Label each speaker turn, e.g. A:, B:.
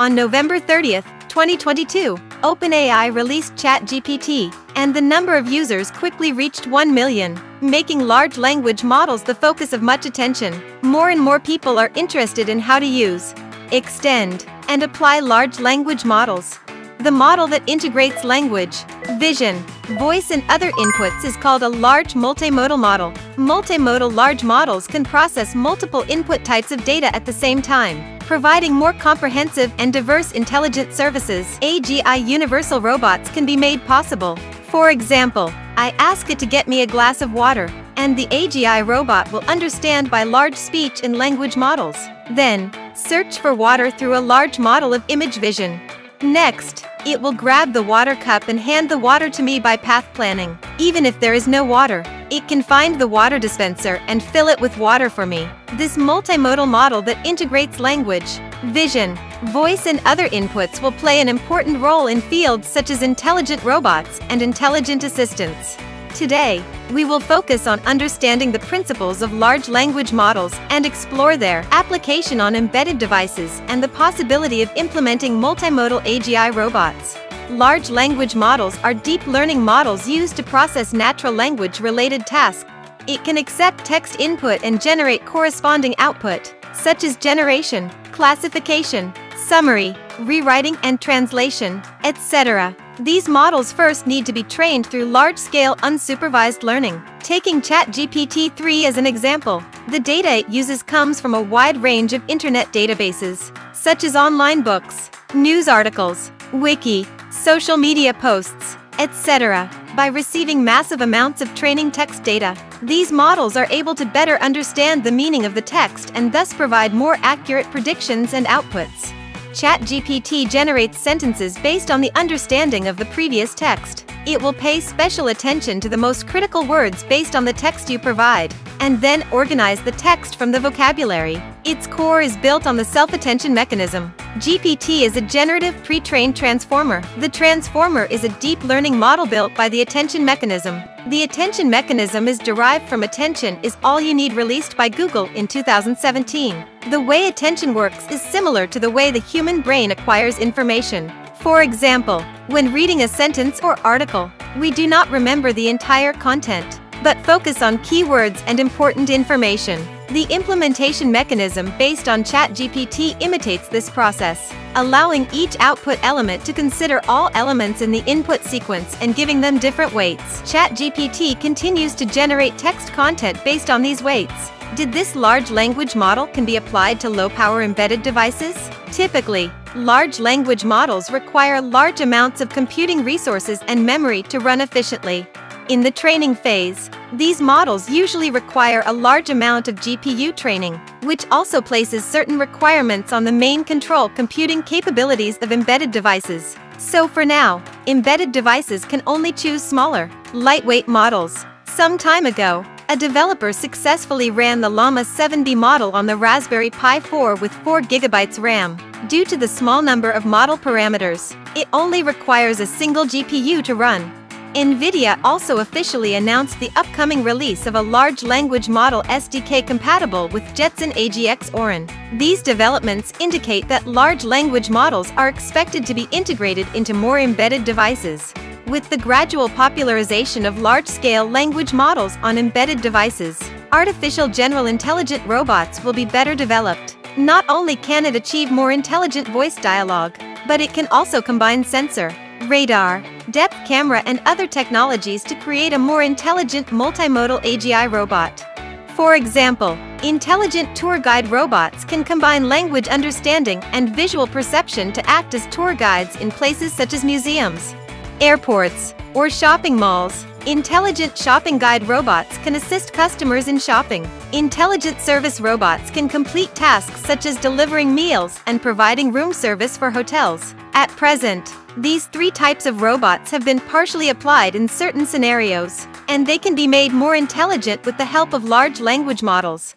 A: On November 30th, 2022, OpenAI released ChatGPT, and the number of users quickly reached 1 million, making large language models the focus of much attention. More and more people are interested in how to use, extend, and apply large language models. The model that integrates language, vision, voice and other inputs is called a large multimodal model. Multimodal large models can process multiple input types of data at the same time, providing more comprehensive and diverse intelligent services. AGI universal robots can be made possible. For example, I ask it to get me a glass of water, and the AGI robot will understand by large speech and language models. Then, search for water through a large model of image vision. Next, it will grab the water cup and hand the water to me by path planning. Even if there is no water, it can find the water dispenser and fill it with water for me. This multimodal model that integrates language, vision, voice and other inputs will play an important role in fields such as intelligent robots and intelligent assistants. Today, we will focus on understanding the principles of large language models and explore their application on embedded devices and the possibility of implementing multimodal AGI robots. Large language models are deep learning models used to process natural language-related tasks. It can accept text input and generate corresponding output, such as generation, classification, summary, rewriting and translation, etc. These models first need to be trained through large-scale unsupervised learning. Taking ChatGPT-3 as an example, the data it uses comes from a wide range of internet databases, such as online books, news articles, wiki, social media posts, etc. By receiving massive amounts of training text data, these models are able to better understand the meaning of the text and thus provide more accurate predictions and outputs. ChatGPT generates sentences based on the understanding of the previous text. It will pay special attention to the most critical words based on the text you provide, and then organize the text from the vocabulary. Its core is built on the self-attention mechanism. GPT is a generative pre-trained transformer. The transformer is a deep learning model built by the attention mechanism. The attention mechanism is derived from Attention is All You Need released by Google in 2017. The way attention works is similar to the way the human brain acquires information. For example, when reading a sentence or article, we do not remember the entire content, but focus on keywords and important information. The implementation mechanism based on ChatGPT imitates this process, allowing each output element to consider all elements in the input sequence and giving them different weights. ChatGPT continues to generate text content based on these weights. Did this large language model can be applied to low-power embedded devices? Typically, large language models require large amounts of computing resources and memory to run efficiently. In the training phase, these models usually require a large amount of GPU training, which also places certain requirements on the main control computing capabilities of embedded devices. So for now, embedded devices can only choose smaller, lightweight models. Some time ago, a developer successfully ran the Llama 7B model on the Raspberry Pi 4 with 4 GB RAM. Due to the small number of model parameters, it only requires a single GPU to run. NVIDIA also officially announced the upcoming release of a large language model SDK compatible with Jetson AGX Orin. These developments indicate that large language models are expected to be integrated into more embedded devices. With the gradual popularization of large-scale language models on embedded devices, artificial general intelligent robots will be better developed. Not only can it achieve more intelligent voice dialogue, but it can also combine sensor, radar, depth camera and other technologies to create a more intelligent multimodal AGI robot. For example, intelligent tour guide robots can combine language understanding and visual perception to act as tour guides in places such as museums, airports, or shopping malls. Intelligent shopping guide robots can assist customers in shopping. Intelligent service robots can complete tasks such as delivering meals and providing room service for hotels. At present, these three types of robots have been partially applied in certain scenarios, and they can be made more intelligent with the help of large language models.